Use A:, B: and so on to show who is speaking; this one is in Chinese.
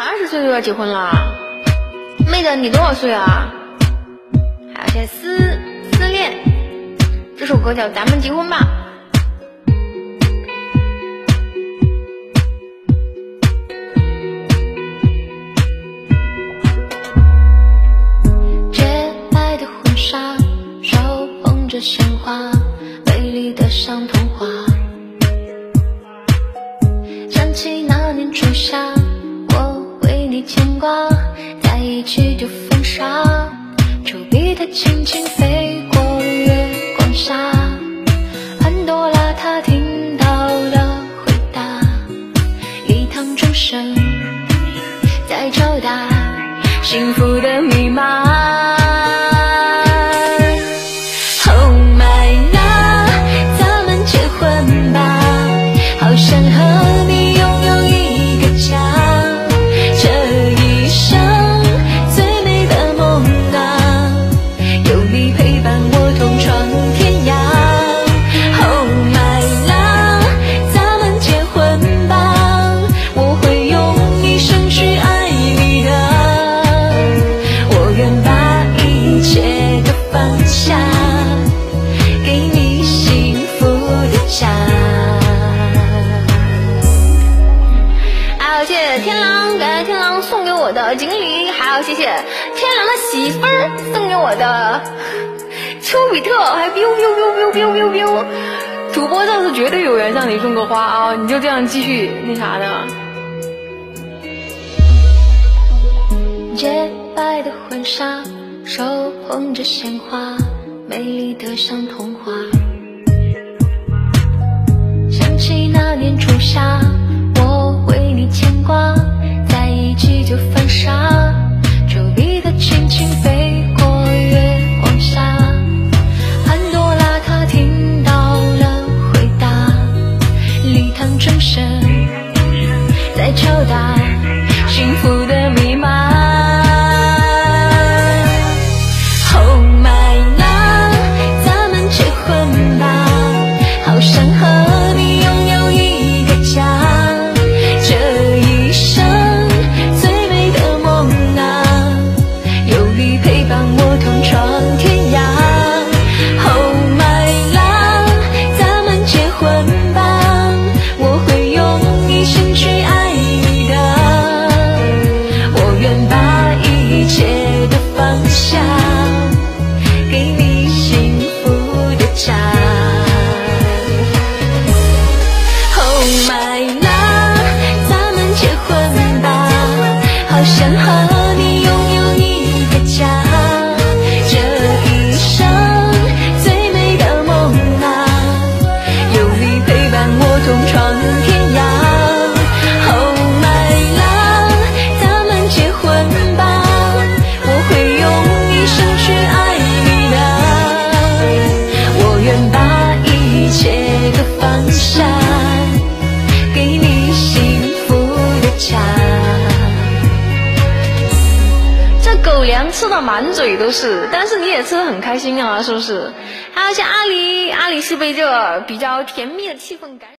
A: 二十岁就要结婚了，妹子你多少岁啊？还有些失失恋，这首歌叫《咱们结婚吧》。
B: 洁白的婚纱，手捧着鲜花，美丽的像童话。想起那年初夏，牵挂，在一起就疯傻。丘比特轻轻飞过月光下，潘多拉她听到了回答，一堂钟声在敲打幸福的密码。
A: 感谢天狼送给我的锦鲤，还有谢谢天狼的媳妇儿送给我的丘比特，还 biu biu biu biu biu biu biu。主播这次绝对有缘向你送个花啊！你就这样继续那啥的。
B: 洁白的婚纱，手捧着鲜花，美丽的像童话。想起那年初夏，礼堂钟声在敲打
A: 吃的满嘴都是，但是你也吃的很开心啊，是不是？还有像阿狸，阿狸是被这比较甜蜜的气氛感。